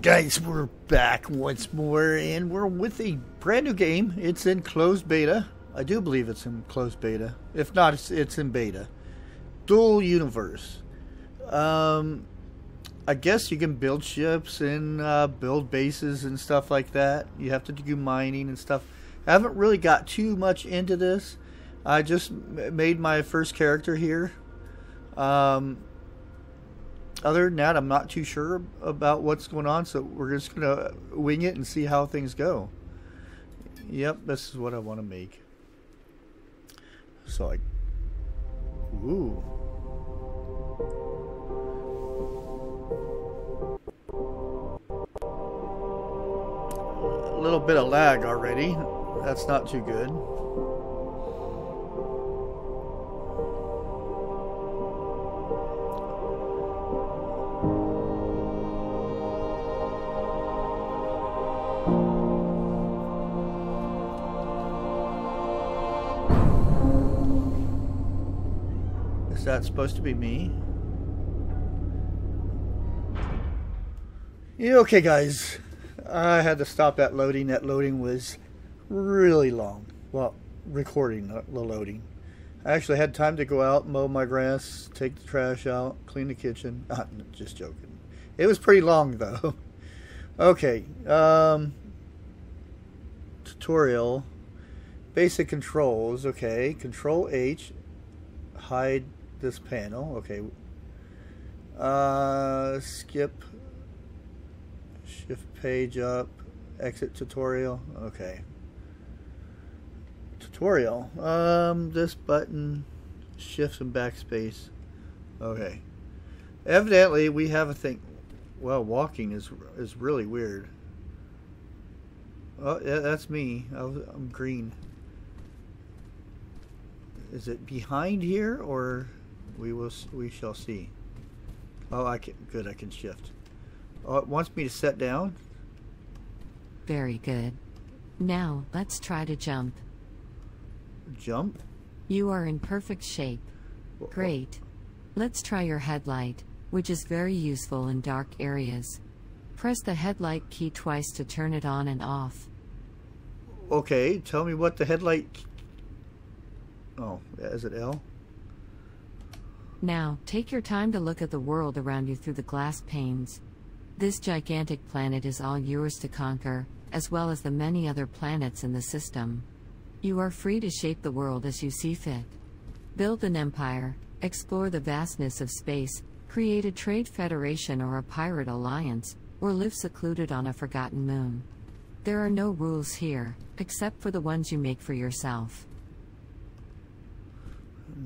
Guys, we're back once more and we're with a brand new game. It's in closed beta. I do believe it's in closed beta. If not, it's, it's in beta. Dual Universe. Um, I guess you can build ships and uh, build bases and stuff like that. You have to do mining and stuff. I haven't really got too much into this. I just made my first character here. Um, other than that, I'm not too sure about what's going on, so we're just to wing it and see how things go. Yep, this is what I want to make. So I... Ooh. A little bit of lag already. That's not too good. Is that supposed to be me? Yeah, okay guys. I had to stop that loading. That loading was really long. Well, recording, the loading. I actually had time to go out, mow my grass, take the trash out, clean the kitchen. Just joking. It was pretty long though. okay. Um, tutorial. Basic controls. Okay. Control H. Hide this panel. Okay. Uh, skip. Shift page up. Exit tutorial. Okay. Tutorial. Um, this button shifts and backspace. Okay. Evidently, we have a thing. Well, walking is is really weird. Oh, yeah, that's me. I'm green. Is it behind here or? We will. We shall see. Oh, I can. Good. I can shift. Oh, it wants me to set down. Very good. Now, let's try to jump. Jump. You are in perfect shape. Great. Let's try your headlight, which is very useful in dark areas. Press the headlight key twice to turn it on and off. Okay, tell me what the headlight. Oh, is it L? Now, take your time to look at the world around you through the glass panes. This gigantic planet is all yours to conquer, as well as the many other planets in the system. You are free to shape the world as you see fit. Build an empire, explore the vastness of space, create a trade federation or a pirate alliance, or live secluded on a forgotten moon. There are no rules here, except for the ones you make for yourself.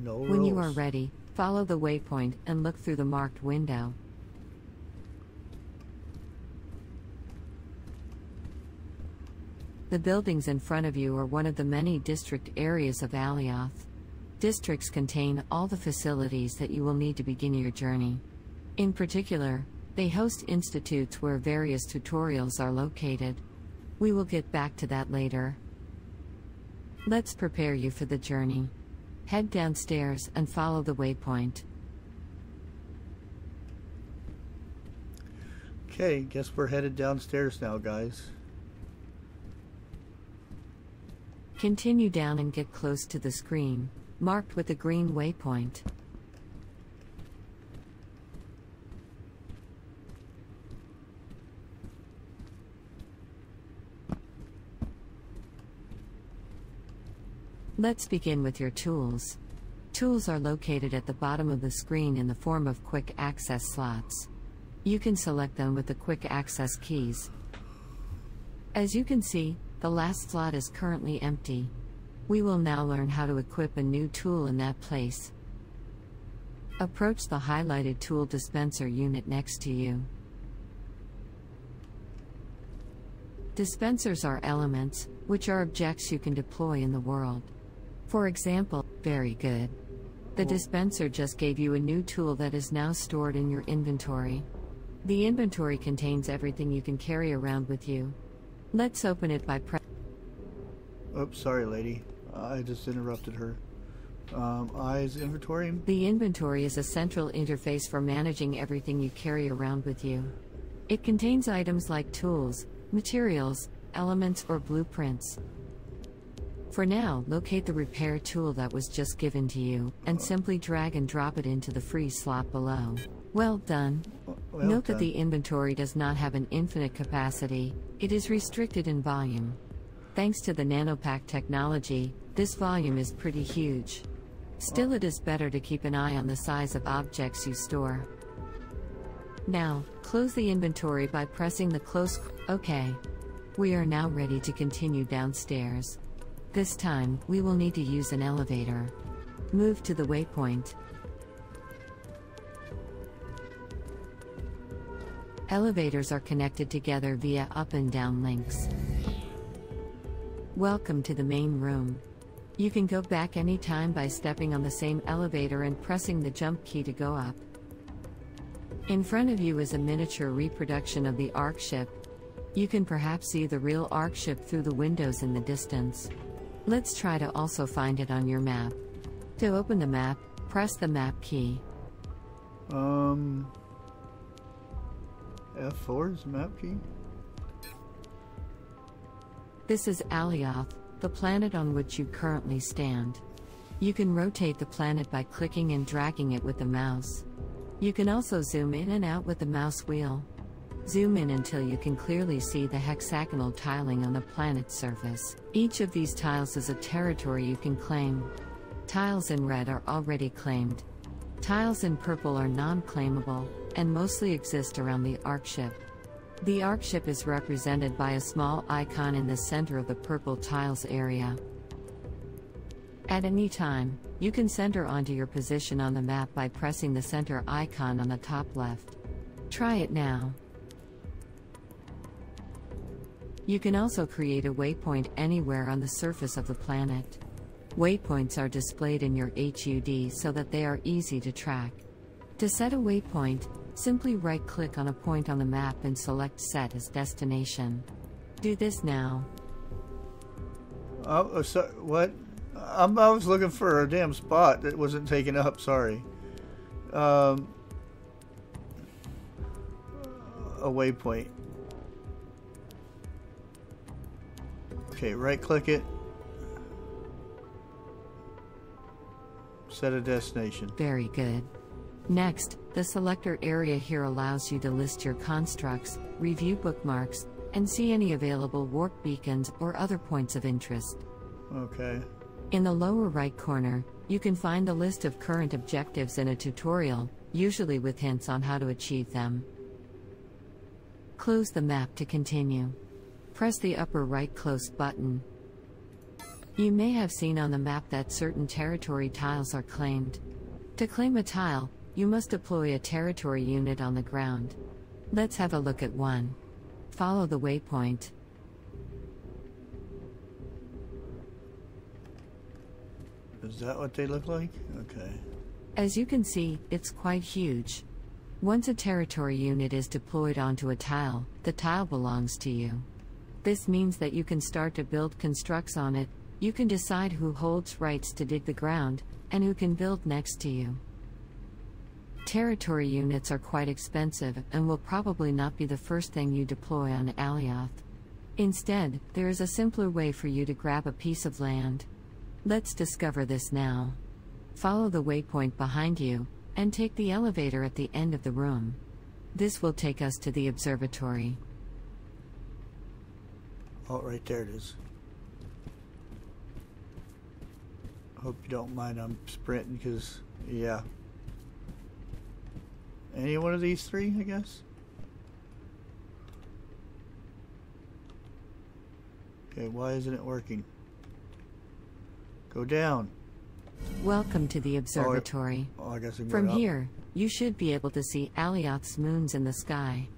No When you are ready, Follow the waypoint and look through the marked window. The buildings in front of you are one of the many district areas of Alioth. Districts contain all the facilities that you will need to begin your journey. In particular, they host institutes where various tutorials are located. We will get back to that later. Let's prepare you for the journey. Head downstairs and follow the waypoint. Okay, guess we're headed downstairs now, guys. Continue down and get close to the screen, marked with a green waypoint. Let's begin with your tools. Tools are located at the bottom of the screen in the form of quick access slots. You can select them with the quick access keys. As you can see, the last slot is currently empty. We will now learn how to equip a new tool in that place. Approach the highlighted tool dispenser unit next to you. Dispensers are elements, which are objects you can deploy in the world. For example, very good. The dispenser just gave you a new tool that is now stored in your inventory. The inventory contains everything you can carry around with you. Let's open it by press. Oops, sorry, lady. I just interrupted her. Um, eyes inventory. The inventory is a central interface for managing everything you carry around with you. It contains items like tools, materials, elements, or blueprints. For now, locate the repair tool that was just given to you, and simply drag and drop it into the free slot below. Well done. Well Note that the inventory does not have an infinite capacity, it is restricted in volume. Thanks to the nanopack technology, this volume is pretty huge. Still, it is better to keep an eye on the size of objects you store. Now, close the inventory by pressing the close. OK. We are now ready to continue downstairs. This time, we will need to use an elevator. Move to the waypoint. Elevators are connected together via up and down links. Welcome to the main room. You can go back anytime by stepping on the same elevator and pressing the jump key to go up. In front of you is a miniature reproduction of the Ark ship. You can perhaps see the real Ark ship through the windows in the distance. Let's try to also find it on your map. To open the map, press the map key. Um. F4 is the map key? This is Alioth, the planet on which you currently stand. You can rotate the planet by clicking and dragging it with the mouse. You can also zoom in and out with the mouse wheel. Zoom in until you can clearly see the hexagonal tiling on the planet's surface. Each of these tiles is a territory you can claim. Tiles in red are already claimed. Tiles in purple are non claimable, and mostly exist around the Ark ship. The Ark ship is represented by a small icon in the center of the purple tiles area. At any time, you can center onto your position on the map by pressing the center icon on the top left. Try it now. You can also create a waypoint anywhere on the surface of the planet. Waypoints are displayed in your HUD so that they are easy to track. To set a waypoint, simply right click on a point on the map and select Set as Destination. Do this now. Oh, uh, so, what? I'm, I was looking for a damn spot that wasn't taken up. Sorry. Um, a waypoint. Okay, right click it. Set a destination. Very good. Next, the selector area here allows you to list your constructs, review bookmarks, and see any available warp beacons or other points of interest. Okay. In the lower right corner, you can find a list of current objectives in a tutorial, usually with hints on how to achieve them. Close the map to continue. Press the upper right close button. You may have seen on the map that certain territory tiles are claimed. To claim a tile, you must deploy a territory unit on the ground. Let's have a look at one. Follow the waypoint. Is that what they look like? Okay. As you can see, it's quite huge. Once a territory unit is deployed onto a tile, the tile belongs to you. This means that you can start to build constructs on it, you can decide who holds rights to dig the ground, and who can build next to you. Territory units are quite expensive and will probably not be the first thing you deploy on Alioth. Instead, there is a simpler way for you to grab a piece of land. Let's discover this now. Follow the waypoint behind you, and take the elevator at the end of the room. This will take us to the observatory. Oh, right there it is. Hope you don't mind I'm sprinting because, yeah. Any one of these three, I guess? Okay, why isn't it working? Go down. Welcome to the oh, observatory. Oh, I guess I From here, you should be able to see Alioth's moons in the sky.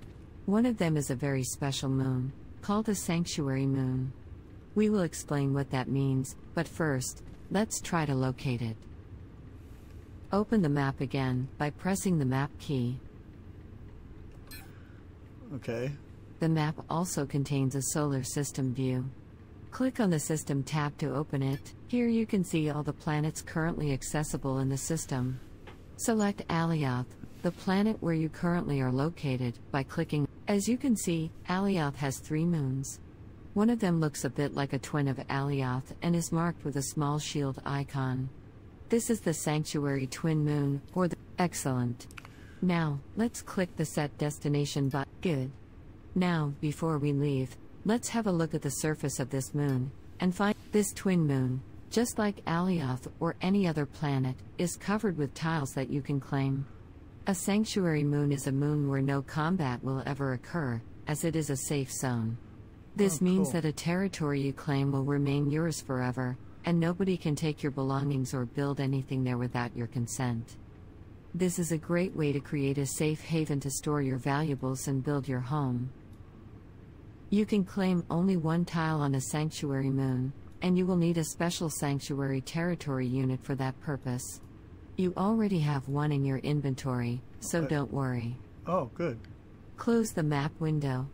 One of them is a very special moon, called a sanctuary moon. We will explain what that means, but first, let's try to locate it. Open the map again by pressing the map key. Okay. The map also contains a solar system view. Click on the System tab to open it. Here you can see all the planets currently accessible in the system. Select Alioth, the planet where you currently are located, by clicking As you can see, Alioth has three moons. One of them looks a bit like a twin of Alioth and is marked with a small shield icon. This is the Sanctuary Twin Moon, or the. Excellent. Now, let's click the Set Destination button. Good. Now, before we leave, let's have a look at the surface of this moon and find this twin moon. Just like Alioth or any other planet, is covered with tiles that you can claim. A sanctuary moon is a moon where no combat will ever occur, as it is a safe zone. This Oh, means cool. that a territory you claim will remain yours forever, and nobody can take your belongings or build anything there without your consent. This is a great way to create a safe haven to store your valuables and build your home. You can claim only one tile on a sanctuary moon, and you will need a special sanctuary territory unit for that purpose. You already have one in your inventory, so Okay. don't worry. Oh, good. Close the map window.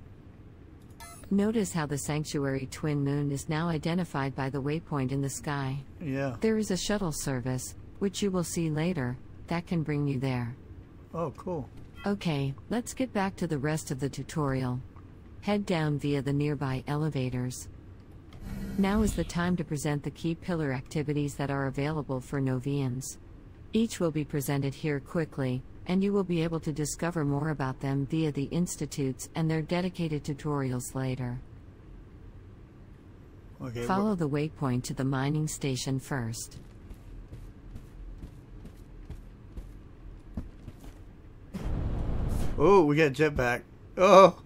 Notice how the sanctuary twin moon is now identified by the waypoint in the sky. Yeah. There is a shuttle service, which you will see later, that can bring you there. Oh, cool. Okay, let's get back to the rest of the tutorial. Head down via the nearby elevators. Now is the time to present the key pillar activities that are available for Novians. Each will be presented here quickly, and you will be able to discover more about them via the institutes and their dedicated tutorials later. Okay. Follow the waypoint to the mining station first. Oh, we got jetpack. Oh,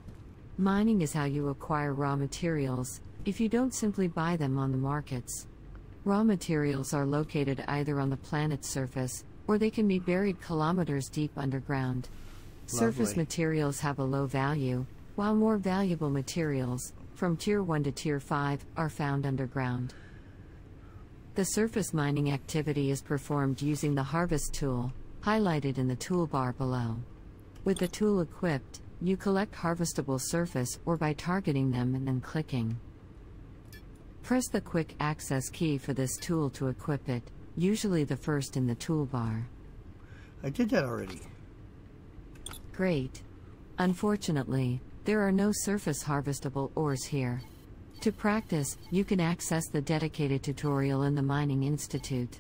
Mining is how you acquire raw materials, if you don't simply buy them on the markets. Raw materials are located either on the planet's surface, or they can be buried kilometers deep underground. Surface materials have a low value, while more valuable materials, from Tier 1 to Tier 5, are found underground. The surface mining activity is performed using the harvest tool, highlighted in the toolbar below. With the tool equipped, you collect harvestable surface or by targeting them and then clicking. Press the quick access key for this tool to equip it, usually the first in the toolbar. I did that already. Great. Unfortunately, there are no surface harvestable ores here. To practice, you can access the dedicated tutorial in the Mining Institute.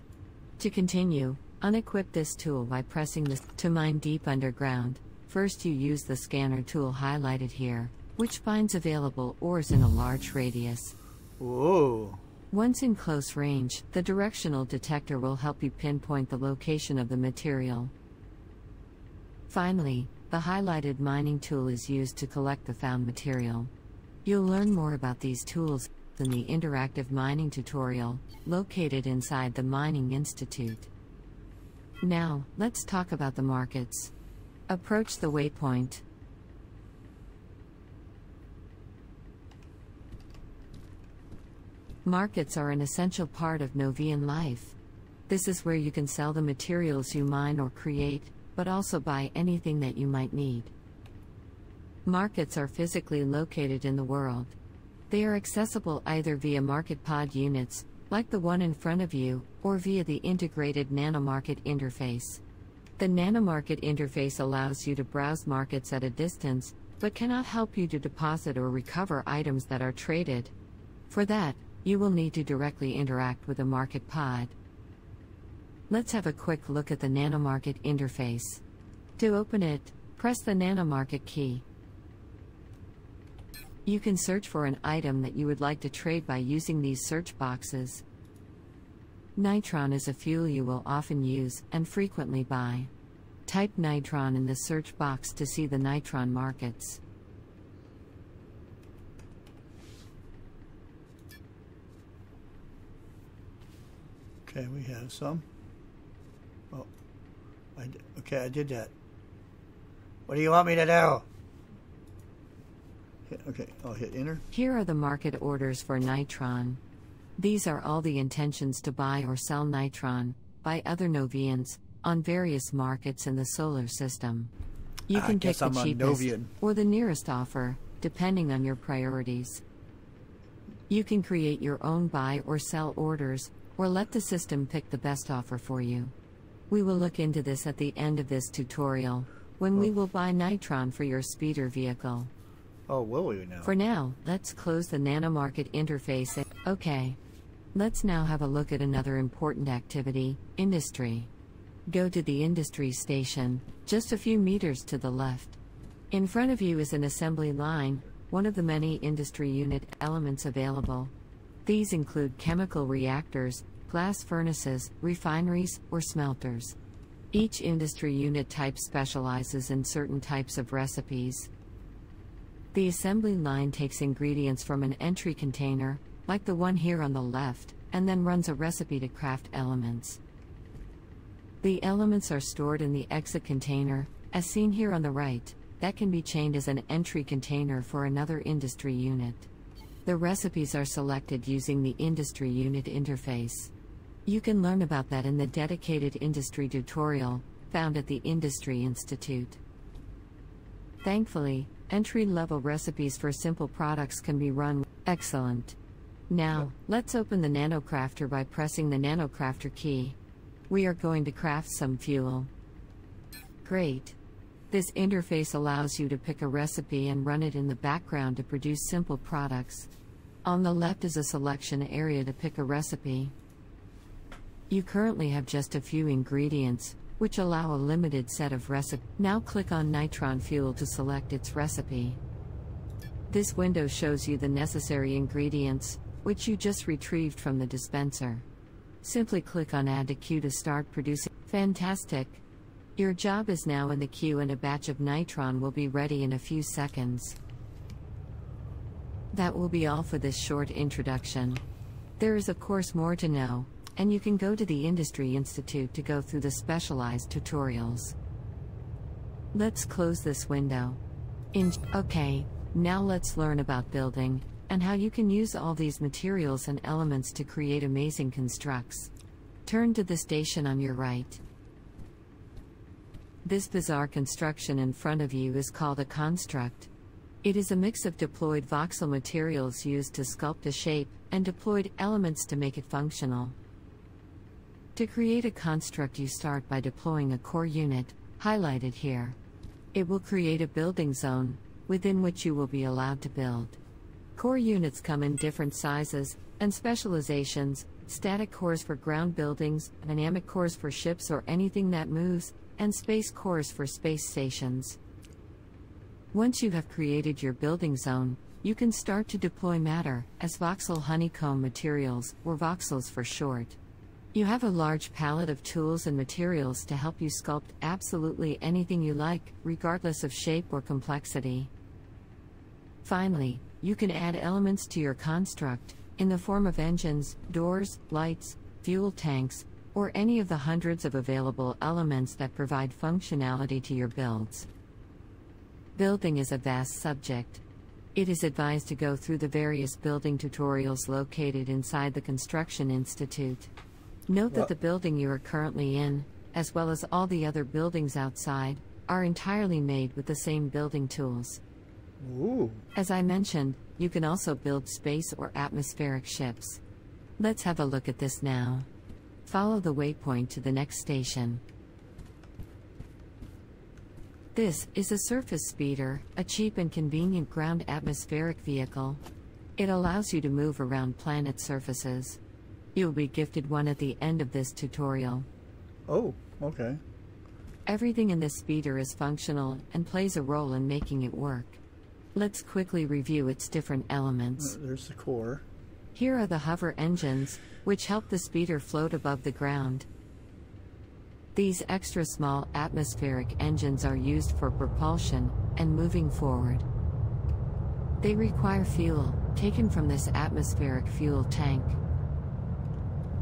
To continue, unequip this tool by pressing the to mine deep underground. First, you use the scanner tool highlighted here, which finds available ores in a large radius. Whoa. Once in close range, the directional detector will help you pinpoint the location of the material. Finally, the highlighted mining tool is used to collect the found material. You'll learn more about these tools in the interactive mining tutorial, located inside the Mining Institute. Now, let's talk about the markets. Approach the waypoint. Markets are an essential part of Novian life. This is where you can sell the materials you mine or create, but also buy anything that you might need. Markets are physically located in the world. They are accessible either via market pod units, like the one in front of you, or via the integrated nanomarket interface. The nanomarket interface allows you to browse markets at a distance, but cannot help you to deposit or recover items that are traded. For that, you will need to directly interact with a market pod. Let's have a quick look at the nanomarket interface. To open it, press the nanomarket key. You can search for an item that you would like to trade by using these search boxes. Nitron is a fuel you will often use and frequently buy. Type nitron in the search box to see the nitron markets. Okay, we have some. Oh, I d- okay, I did that. What do you want me to do? Hit, okay, I'll hit enter. Here are the market orders for Nitron. These are all the intentions to buy or sell Nitron by other Novians on various markets in the solar system. You ah, can pick the I'm cheapest or the nearest offer, depending on your priorities. You can create your own buy or sell orders, or let the system pick the best offer for you. We will look into this at the end of this tutorial, when we oh. will buy Nitron for your speeder vehicle. Oh, will we now? For now, let's close the nanomarket interface. Okay. Let's now have a look at another important activity industry. Go to the industry station, just a few meters to the left. In front of you is an assembly line, one of the many industry unit elements available. These include chemical reactors, glass furnaces, refineries, or smelters. Each industry unit type specializes in certain types of recipes. The assembly line takes ingredients from an entry container, like the one here on the left, and then runs a recipe to craft elements. The elements are stored in the exit container, as seen here on the right, that can be chained as an entry container for another industry unit. The recipes are selected using the industry unit interface. You can learn about that in the dedicated industry tutorial, found at the Industry Institute. Thankfully, entry level recipes for simple products can be run. Excellent. Now, let's open the NanoCrafter by pressing the NanoCrafter key. We are going to craft some fuel. Great. This interface allows you to pick a recipe and run it in the background to produce simple products. On the left is a selection area to pick a recipe. You currently have just a few ingredients, which allow a limited set of recipes. Now click on Nitron Fuel to select its recipe. This window shows you the necessary ingredients, which you just retrieved from the dispenser. Simply click on Add to Queue to start producing. Fantastic! Your job is now in the queue and a batch of Nitron will be ready in a few seconds. That will be all for this short introduction. There is of course more to know, and you can go to the Industry Institute to go through the specialized tutorials. Let's close this window. In okay, now let's learn about building, and how you can use all these materials and elements to create amazing constructs. Turn to the station on your right. This bizarre construction in front of you is called a construct. It is a mix of deployed voxel materials used to sculpt a shape, and deployed elements to make it functional. To create a construct, you start by deploying a core unit, highlighted here. It will create a building zone, within which you will be allowed to build. Core units come in different sizes and specializations static cores for ground buildings, dynamic cores for ships or anything that moves, and space cores for space stations. Once you have created your building zone, you can start to deploy matter as voxel honeycomb materials, or voxels for short. You have a large palette of tools and materials to help you sculpt absolutely anything you like, regardless of shape or complexity. Finally, you can add elements to your construct, in the form of engines, doors, lights, fuel tanks, or any of the hundreds of available elements that provide functionality to your builds. Building is a vast subject. It is advised to go through the various building tutorials located inside the Construction Institute. Note that the building you are currently in, as well as all the other buildings outside, are entirely made with the same building tools. Ooh. As I mentioned, you can also build space or atmospheric ships. Let's have a look at this now. Follow the waypoint to the next station. This is a surface speeder, a cheap and convenient ground atmospheric vehicle. It allows you to move around planet surfaces. You'll be gifted one at the end of this tutorial. Oh, okay. Everything in this speeder is functional and plays a role in making it work. Let's quickly review its different elements. Uh, There's the core. Here are the hover engines, which help the speeder float above the ground. These extra small atmospheric engines are used for propulsion and moving forward. They require fuel, taken from this atmospheric fuel tank.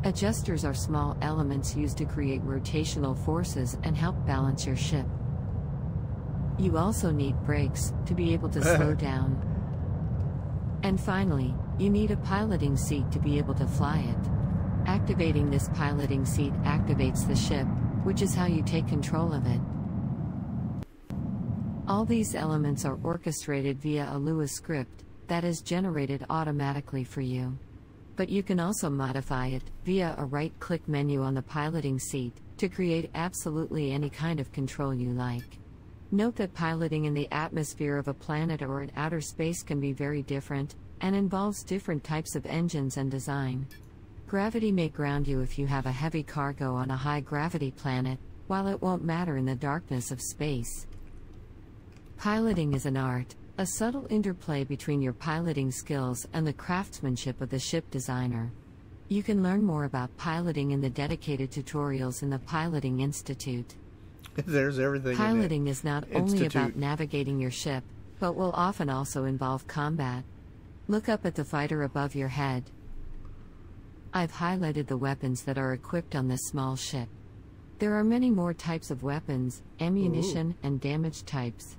Adjusters are small elements used to create rotational forces and help balance your ship. You also need brakes to be able to slow down. And finally, you need a piloting seat to be able to fly it. Activating this piloting seat activates the ship, which is how you take control of it. All these elements are orchestrated via a Lua script that is generated automatically for you. But you can also modify it via a right click menu on the piloting seat to create absolutely any kind of control you like. Note that piloting in the atmosphere of a planet or in outer space can be very different, and involves different types of engines and design. Gravity may ground you if you have a heavy cargo on a high gravity planet, while it won't matter in the darkness of space. Piloting is an art, a subtle interplay between your piloting skills and the craftsmanship of the ship designer. You can learn more about piloting in the dedicated tutorials in the Piloting Institute. There's everything. Piloting is not only about navigating your ship, but will often also involve combat. Look up at the fighter above your head. I've highlighted the weapons that are equipped on this small ship. There are many more types of weapons, ammunition, and damage types.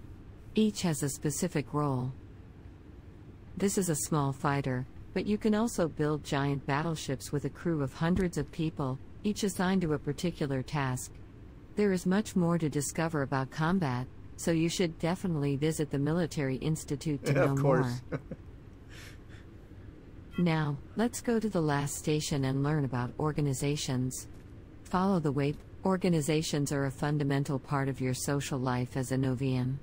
Each has a specific role. This is a small fighter, but you can also build giant battleships with a crew of hundreds of people, each assigned to a particular task. There is much more to discover about combat, so you should definitely visit the Military Institute to know of course. more. Now, let's go to the last station and learn about organizations. Follow the way. Organizations are a fundamental part of your social life as a Novian.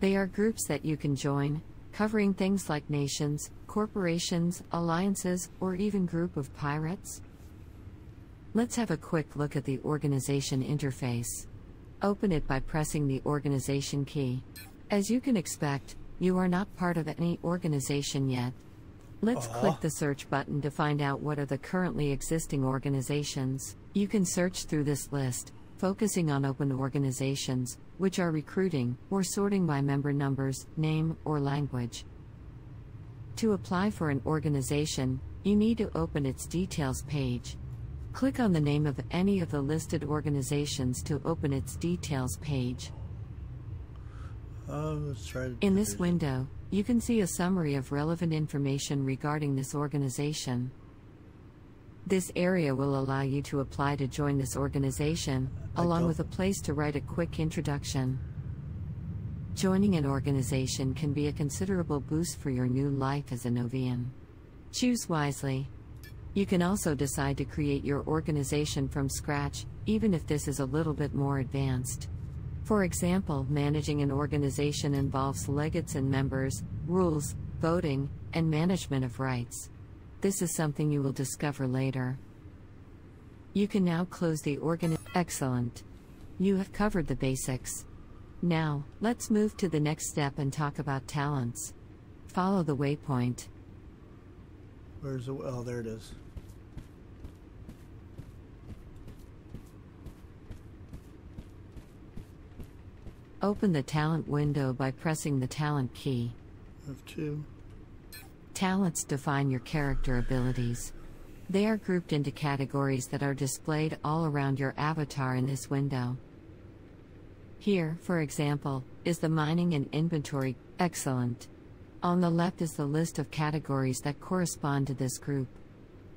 They are groups that you can join, covering things like nations, corporations, alliances, or even group of pirates. Let's have a quick look at the organization interface. Open it by pressing the organization key. As you can expect, you are not part of any organization yet. Let's click the search button to find out what are the currently existing organizations. You can search through this list, focusing on open organizations, which are recruiting, or sorting by member numbers, name, or language. To apply for an organization, you need to open its details page. Click on the name of any of the listed organizations to open its details page. To- In this window, you can see a summary of relevant information regarding this organization. This area will allow you to apply to join this organization, along with a place to write a quick introduction. Joining an organization can be a considerable boost for your new life as a Novian. Choose wisely. You can also decide to create your organization from scratch, even if this is a little bit more advanced. For example, managing an organization involves legates and members, rules, voting, and management of rights. This is something you will discover later. You can now close the organ. Excellent. You have covered the basics. Now, let's move to the next step and talk about talents. Follow the waypoint. Where's the? Oh, there it is. Open the talent window by pressing the talent key. I have two. Talents define your character abilities. They are grouped into categories that are displayed all around your avatar in this window. Here, for example, is the mining and inventory. Excellent. On the left is the list of categories that correspond to this group.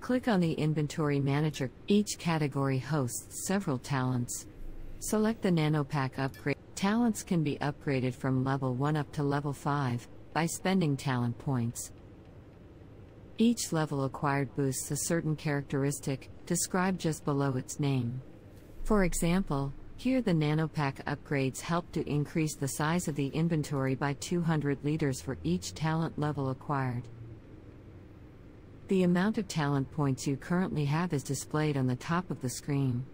Click on the Inventory Manager. Each category hosts several talents. Select the NanoPack upgrade. Talents can be upgraded from level 1 up to level 5 by spending talent points. Each level acquired boosts a certain characteristic, described just below its name. For example, here the nanopack upgrades help to increase the size of the inventory by 200 liters for each talent level acquired. The amount of talent points you currently have is displayed on the top of the screen.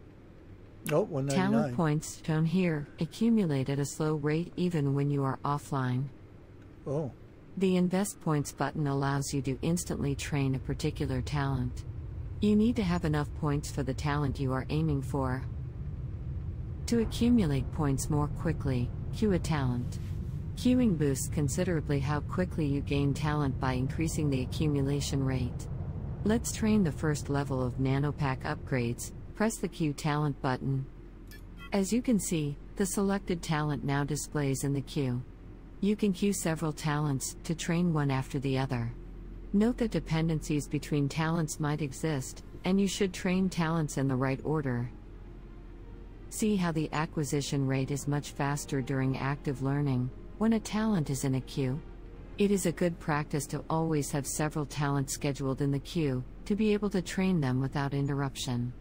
Oh, 199. Talent points shown here accumulate at a slow rate even when you are offline. Oh, The Invest Points button allows you to instantly train a particular talent. You need to have enough points for the talent you are aiming for. To accumulate points more quickly, queue a talent. Queuing boosts considerably how quickly you gain talent by increasing the accumulation rate. Let's train the first level of nanopack upgrades. Press the queue talent button. As you can see, the selected talent now displays in the queue. You can queue several talents to train one after the other. Note that dependencies between talents might exist, and you should train talents in the right order. See how the acquisition rate is much faster during active learning when a talent is in a queue. It is a good practice to always have several talents scheduled in the queue to be able to train them without interruption.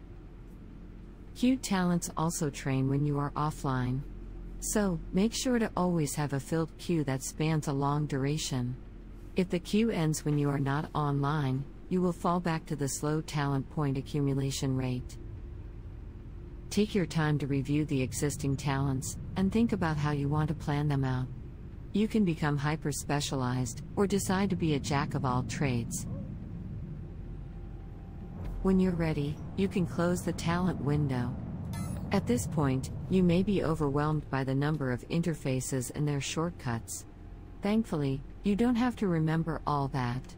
Queued talents also train when you are offline. So, make sure to always have a filled queue that spans a long duration. If the queue ends when you are not online, you will fall back to the slow talent point accumulation rate. Take your time to review the existing talents and think about how you want to plan them out. You can become hyper specialized or decide to be a jack of all trades. When you're ready, you can close the talent window. At this point, you may be overwhelmed by the number of interfaces and their shortcuts. Thankfully, you don't have to remember all that.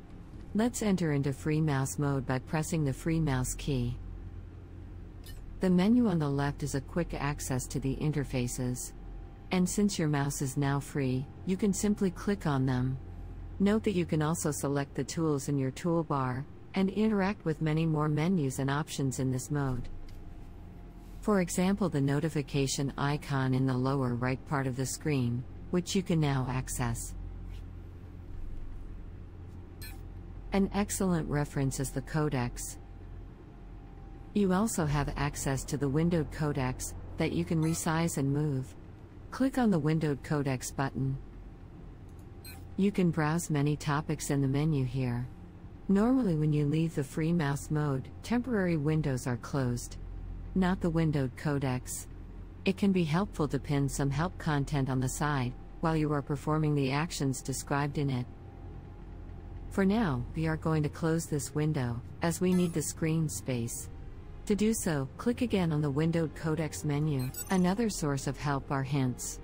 Let's enter into free mouse mode by pressing the free mouse key. The menu on the left is a quick access to the interfaces. And since your mouse is now free, you can simply click on them. Note that you can also select the tools in your toolbar and interact with many more menus and options in this mode. For example, the notification icon in the lower right part of the screen, which you can now access. An excellent reference is the codex. You also have access to the windowed codex that you can resize and move. Click on the windowed codex button. You can browse many topics in the menu here. Normally, when you leave the free mouse mode, temporary windows are closed. Not the windowed codex. It can be helpful to pin some help content on the side while you are performing the actions described in it. For now, we are going to close this window, as we need the screen space. To do so, click again on the windowed codex menu. Another source of help are hints.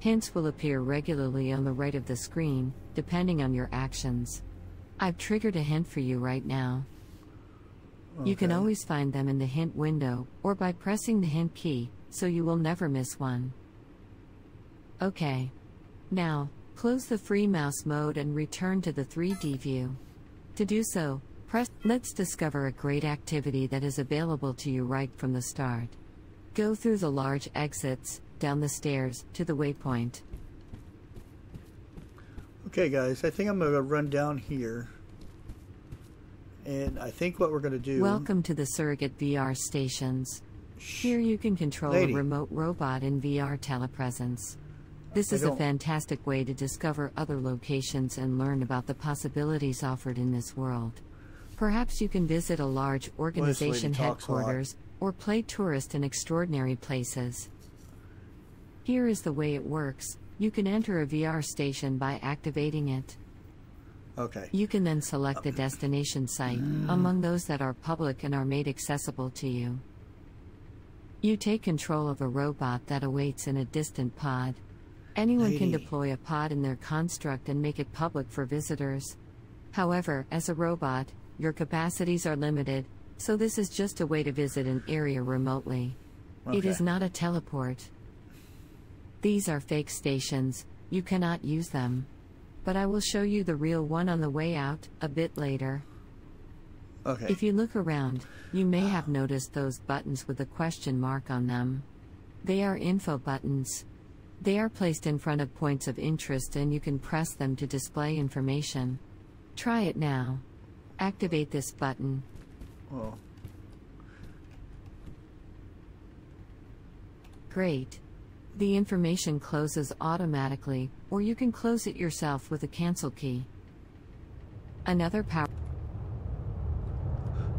Hints will appear regularly on the right of the screen, depending on your actions. I've triggered a hint for you right now. Okay. You can always find them in the hint window, or by pressing the hint key, so you will never miss one. OK. Now, close the free mouse mode and return to the 3D view. To do so, Press Let's discover a great activity that is available to you right from the start. Go through the large exits, down the stairs, to the waypoint. Okay guys, I think I'm going to run down here. And I think what we're going to do... Welcome to the Surrogate VR stations. Here you can control Lady. a remote robot in VR telepresence. This is a fantastic way to discover other locations and learn about the possibilities offered in this world. Perhaps you can visit a large organization headquarters or play tourist in extraordinary places. Here is the way it works you can enter a VR station by activating it. Okay. You can then select a destination site mm. among those that are public and are made accessible to you. You take control of a robot that awaits in a distant pod. Anyone Lady. can deploy a pod in their construct and make it public for visitors. However, as a robot, your capacities are limited, so this is just a way to visit an area remotely. Okay. It is not a teleport. These are fake stations, you cannot use them. But I will show you the real one on the way out, a bit later. Okay. If you look around, you may have noticed those buttons with a question mark on them. They are info buttons. They are placed in front of points of interest and you can press them to display information. Try it now. Activate this button. Oh. Great. The information closes automatically, or you can close it yourself with a cancel key. Another power.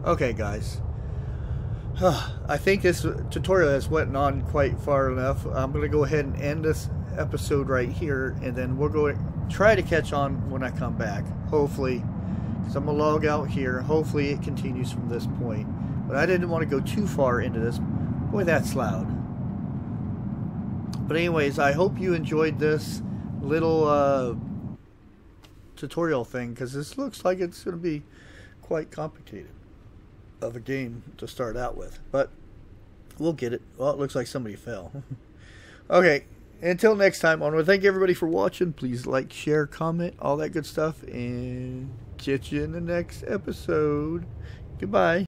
Okay, guys. I think this tutorial has went on quite far enough. I'm going to go ahead and end this episode right here, and then we'll go try to catch on when I come back. Hopefully. because I'm going to log out here. Hopefully it continues from this point. But I didn't want to go too far into this. Boy, that's loud. But anyways, I hope you enjoyed this little uh, tutorial thing. Because this looks like it's going to be quite complicated of a game to start out with. But we'll get it. Well, it looks like somebody fell. okay. Until next time, I want to thank everybody for watching. Please like, share, comment, all that good stuff. And catch you in the next episode. Goodbye.